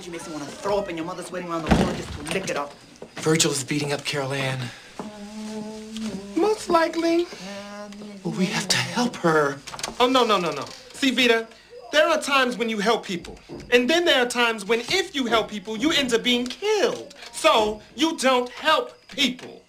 because you makes me want to throw up in your mother's wedding around the corner just to lick it up. Virgil is beating up Carol-Anne. Most likely. Well, we have to help her. Oh, no, no, no, no. See, Vida, there are times when you help people. And then there are times when if you help people, you end up being killed. So you don't help people.